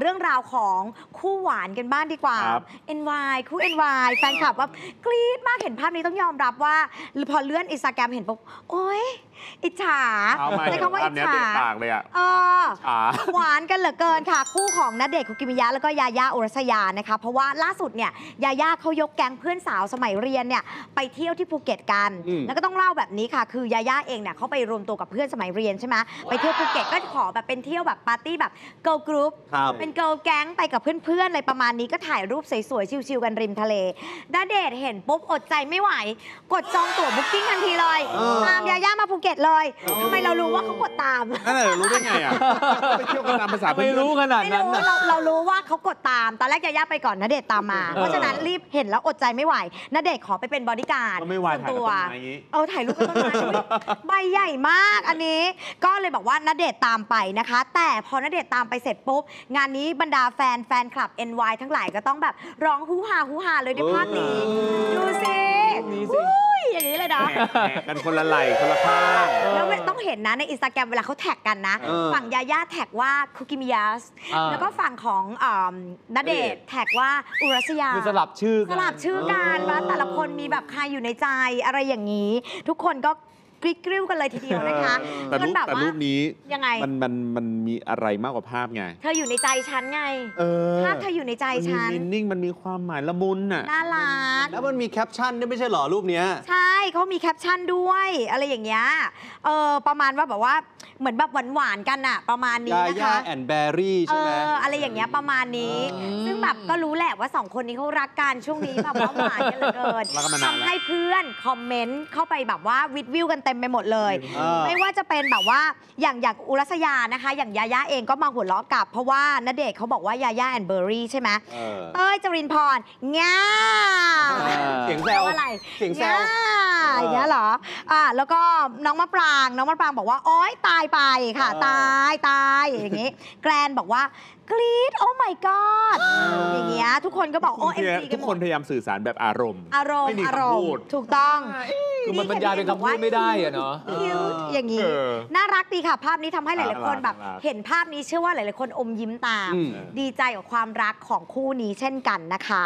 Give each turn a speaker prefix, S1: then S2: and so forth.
S1: เรื่องราวของคู่หวานกันบ้างดีกว่า
S2: ครับ
S1: NY คู่ NY แฟนคลับว่ากรี๊ดมากเห็นภาพนี้ต้องยอมรับว่า พอเลื่อนอินสตาแกรมเห็นปุ๊บโอ๊ย อิจฉา
S2: เอามา
S1: ใช้คำว่า
S2: ภา
S1: อิ
S2: พ
S1: จ
S2: เนี้ย
S1: ฉา
S2: เด็ดปากเลยอะ
S1: เออ
S2: อ่า
S1: หวานกันเหลือเกินค่ะ คู่ของณเดชน์คุกิมิยะแล้วก็ยาย่าอุรัสยานะคะ เพราะว่าล่าสุดเนี่ยยาย่าเขายกแก๊งเพื่อนสาวสมัยเรียนเนี่ยไปเที่ยวที่ภูเก็ตกัน
S2: อืม
S1: แล้วก็ต้องเล่าแบบนี้ค่ะ คือยาย่าเองเนี่ยเขาไปรวมตัวกับเพื่อนสมัยเรียนใช่ไหมไปเที่ยวภูเก็ตก็ขอแบบเป็นเที่ยวแบบปาร์ตี้แบบ girl group
S3: ครับ
S1: เป็น girl gang ไปกับเพื่อนๆอะไรประมาณนี้ก็ถ่ายรูปสวยๆชิลๆกันริมทะเลณเดชน์เห็นปุ๊บอดใจไม่ไหว กดจองตั๋ว booking ทันทีเลย
S3: เออ
S1: ตามยาย่ามาภู เก็ตเลยทำไมเรารู้ว่าเขากดตาม
S2: นั่นแหละรู้ได้ไงอะไปเที่ยวกันตามภาษา
S4: ไม่
S2: เพื่อน
S4: รู้ขนาด
S1: ไม่
S4: นั้น
S1: รู้
S4: น่ะ
S1: เราเรารู้ว่าเขากดตามตอนแรกยาย่าไปก่อนณเดชน์ตามมา เพราะฉะนั้นรีบเห็นแล้วอดใจไม่ไหวณเดชน์ขอไปเป็นบอดี้การ์ด
S2: ก็ไม่ไหว
S1: ส่วน
S2: ถ่าย
S1: ตั
S2: กับ
S1: ว
S2: ต้นไม้อย่างงี้
S1: เออถ่ายรูปกับต้นไม้อุ๊ยใบใหญ่มากอันนี้ ก็เลยบอกว่าณเดชน์ตามไปนะคะ แต่พอณเดชน์ตามไปเสร็จปุ๊บงานนี้บรรดาแฟนแฟนคลับ NY ทั้งหลายก็ต้องแบบร้องฮู้ฮาฮู้ฮาเลยด้วยภาพนี้ดูสิ
S4: นี่สิ
S1: อุ้ยอย่างนี้เลยนะ
S2: แหม่แหม่กันคนละไหล่คนละข้าง
S1: แล้วไม่ต้องเห็นนะในอินสตาแกรมเวลาเขาแท็กกันนะ
S3: เออ
S1: ฝั่งยาย่าแท็กว่าคุกิมิยะ
S4: อ่า
S1: แล้วก็ฝั่งของณเดชน์แท็กว่าอุรัสยา
S4: คือสลับชื่อ
S1: ส
S4: กัน
S1: ลับชื่อกันว่าแต่ละคนมีแบบใครอยู่ในใจอะไรอย่างนี้ ทุกคนก็ กริ๊กกริ้วกันเลยทีเดียวนะคะ
S2: แต่รูป
S1: จนแบบ
S2: แต่
S1: ว่า
S2: รูปนี้
S1: ยังไง
S2: มันมันมันมีอะไรมากกว่าภาพไง
S1: เธออยู่ในใจฉันไง
S2: เออ
S1: ภาพเธออยู่ในใจ
S2: มันมี
S1: ฉัน
S2: มินนิ่งมันมีความหมายละมุนอะ
S1: น่ารัก
S3: แล้วมันมีแคปชั่นด้วยไม่ใช่เหรอรูปเนี้ย
S1: ใช่เขามีแคปชั่นด้วย อะไรอย่างเงี้ยเออประมาณว่าแบบว่า เหมือนแบบหวานๆกันอะประมาณนี้
S3: ยา
S1: นะ
S3: ย่า
S1: คะ
S3: แอนแบรี่
S1: เอ
S3: ใช่ไหม
S1: ออะไรอย่างเงี้ยประมาณนี้
S4: อืม
S1: ซึ่งแบบก็รู้แหละว่าสองคนนี้เขารักกันช่วงนี้แบบว่าหวานกันเหลือเกิน
S2: รักกันมานานแล้ว
S1: ทำให้เพื่อนคอมเมนต์เข้าไปแบบว่าวิดวิวกันเต็มไปหมดเลย
S3: เออ
S1: ไม่ว่าจะเป็นแบบว่าอย่างอย่างอุรัสยานะคะ อย่างยาย่าเองก็มาหัวเราะกลับ เพราะว่าณเดชน์เขาบอกว่ายาย่าแอนเบอร์รี่ใช่ไหม
S3: เออ
S1: เต้ยจรินพรง่า
S3: เสียงแซ
S1: แปล
S3: ว
S1: ว่าอะไร
S3: เสียงแซว
S1: ง่า อย่างเงี้ยเหรออ่าแล้วก็น้องมะปราง น้องมะปรางบอกว่าโอ๊ยตายไปค่ะ
S3: เออ
S1: ตายตายอย่างงี้แกรนบอกว่ากรี๊ดโอ้ my god อย่างเงี้ยทุกคนก็บอกโอ้เอ็มซีกั
S2: ทุ
S1: น
S2: ก
S1: หม
S2: ค
S1: ด
S2: นพยายามสื่อสารแบบอารมณ์
S1: อารม
S2: ไม่
S1: ณ์
S2: มี
S1: อาร
S2: คำ
S1: ม
S2: พู
S1: ณ์
S2: ด
S1: ถูกต้อง
S4: คือมันบรรยายเป็นคำพูดไม่ได้อะเนาะ
S1: คิ้วอย่างนี้
S2: เออ
S1: น่ารักดีค่ะ ภาพนี้ทำให้หลาย ๆ คน
S2: น่ารัก
S1: แบบ
S2: น่ารัก
S1: เห็นภาพนี้เชื่อว่าหลาย ๆ คนอมยิ้มตาม
S3: อืม
S1: ดีใจกับความรักของคู่นี้เช่นกันนะคะ